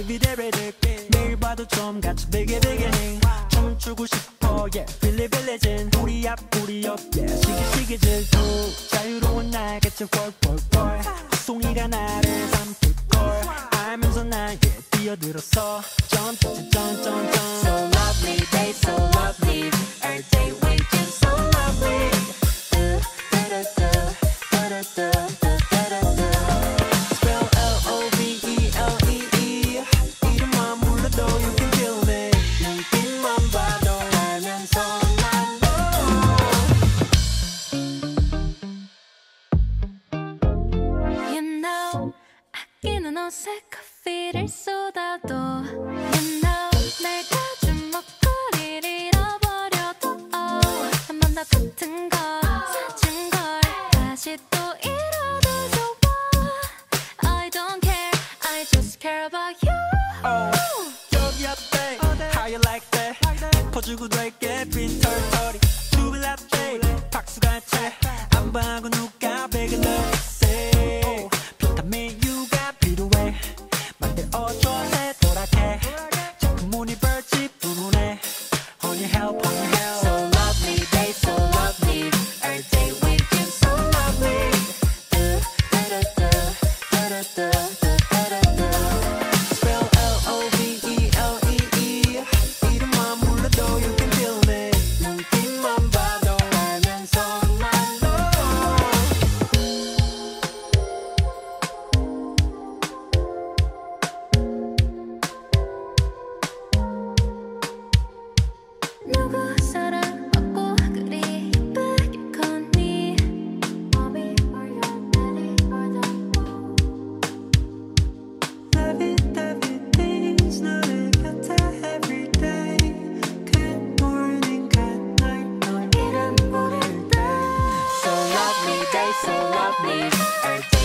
디비데레드 매일 봐도 좀 같이 비게 비게닝 춤추고 싶어 yeah. 빌리 빌리진 우리 앞 우리 옆 yeah. 시기 시기 질투 자유로운 날개체 월월월 송이가 나를 삼킬 걸. 알면서 나에게 뛰어들었어 점점점 점점점. So lovely, they so lovely. Every day 아끼는 옷에 커피를 쏟아도 You know, 내 가진 목걸이를 잃어버려도 oh, 같은 걸 사준 걸 다시 또 잃어도 좋아. I don't care, I just care about you. that? 퍼주고 될게 빈 털털이 love.